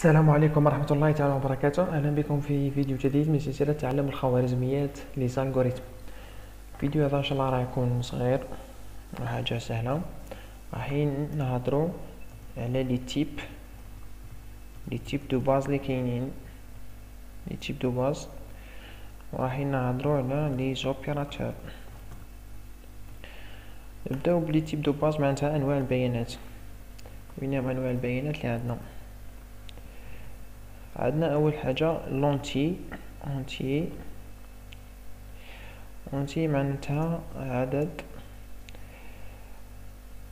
السلام عليكم ورحمة الله تعالى وبركاته. أهلا بكم في فيديو جديد من سلسلة تعلم الخوارزميات les algorithmes الفيديو هذا إن شاء الله راح يكون صغير وحاجة سهلة. رايحين نهضرو على les types. les types de base لي كاينين. les types de base. ورايحين نهضرو على les opérateurs. نبداو ب les types de base معناتها أنواع البيانات. وين أنواع البيانات اللي عندنا؟ عندنا أول حاجة l'entier. entier entier معناتها عدد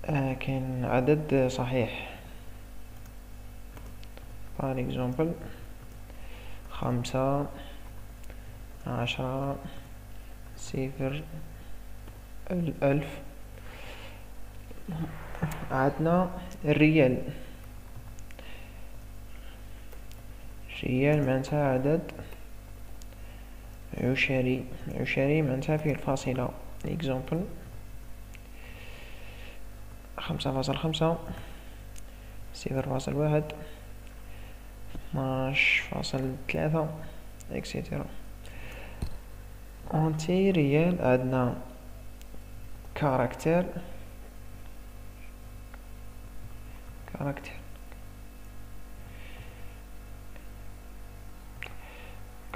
آه كاين عدد صحيح. par exemple خمسة عشرة صفر ألف. عندنا ال réel. réel معناتها عدد عشري عشري معناتها فيه الفاصلة. exemple خمسة فاصل خمسة صفر فاصل واحد اثناش فاصل ثلاثة et cetera entier réel عندنا caractère caractère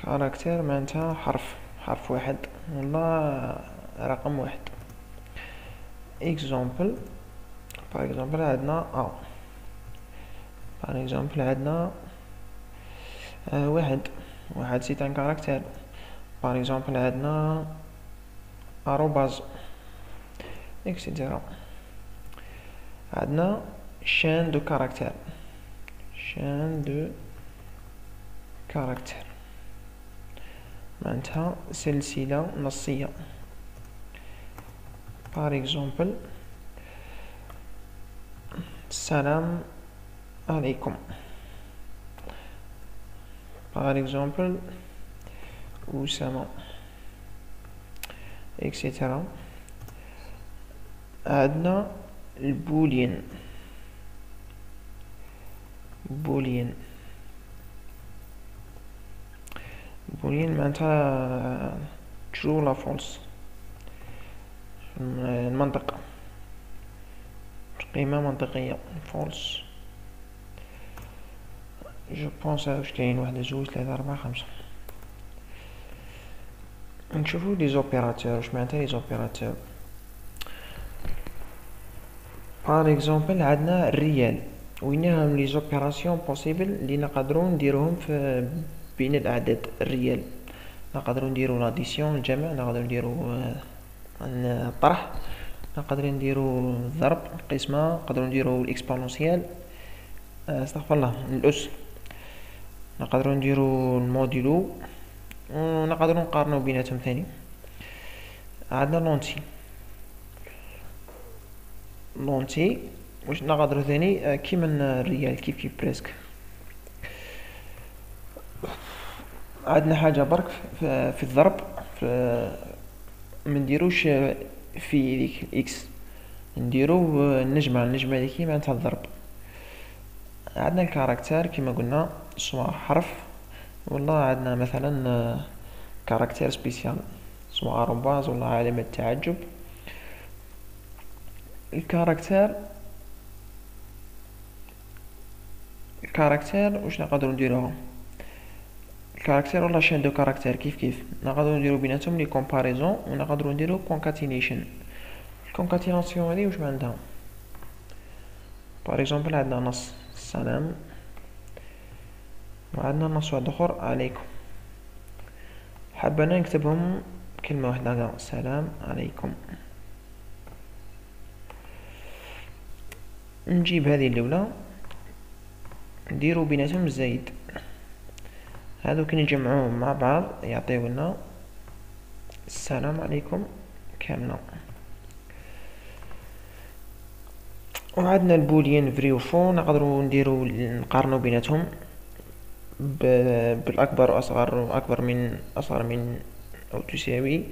caractère معناتها حرف حرف واحد. ولا رقم واحد. exemple par exemple عندنا a par exemple عندنا آه واحد. واحد c'est un caractère. par exemple عندنا arobase et cetera عندنا chaîne de caractères chaîne de caractères معناتها سلسلة نصية. par exemple السلام عليكم. par exemple أسامة et cetera عندنا ال booléen. booléen booléen معناتها true ولا false المنطقة قيمة منطقية false je pense واش كاين واحد جوج ثلاثة أربعة خمسة نشوفو les opérateurs واش معناتها les opérateurs par exemple عندنا ال réel وينهم les opérations possibles اللي نقدرو نديروهم في بين الأعداد ال réel. نقدرو نديرو l'addition الجمع نقدرو نديرو الطرح نقدرو نديرو الضرب القسمة نقدرو نديرو ال exponentielle. أستغفر الله الأس. نقدرو نديرو ال modulo ونقدرو نقارنو بيناتهم ثاني. عندنا l'entier. l'entier واش نقدرو ثاني؟ كيما ال réel كيف كيف presque. عندنا حاجة برك في الضرب منديروش في ديك x نديرو النجمة النجمة هذيك معناتها الضرب. عندنا ال caractère كما قلنا سواء حرف ولا عندنا مثلا caractère spécial سواء arobase ولا علامة تعجب ال caractère ال caractère واش نقدروا نديروها ال caractère ولا chaîne de caractères كيف كيف نقدرو نديرو بيناتهم les comparaisons و نقدرو نديرو concatenation ال concaténation هادي واش عندها par exemple عندنا نص السلام وعندنا نص واحد اخر عليكم حابة نكتبهم كلمة واحدة هكا السلام عليكم نجيب هذه الاولى نديرو بيناتهم زايد هادو كي نجمعوهم مع بعض يعطيونا السلام عليكم كاملة. وعندنا ال booléen vrai و faux نقدرو نديرو نقارنو بيناتهم بالأكبر وأصغر وأكبر من أصغر من أو تساوي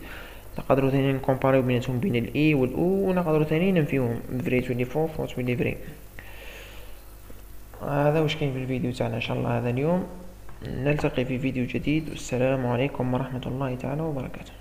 نقدرو ثاني نكومباريو بيناتهم بين الإي والأو ونقدرو ثاني ننفيوهم vrai تولي faux faux تولي vrai. هذا واش كاين في الفيديو تاعنا إن شاء الله هذا اليوم. نلتقي في فيديو جديد. والسلام عليكم ورحمة الله تعالى وبركاته.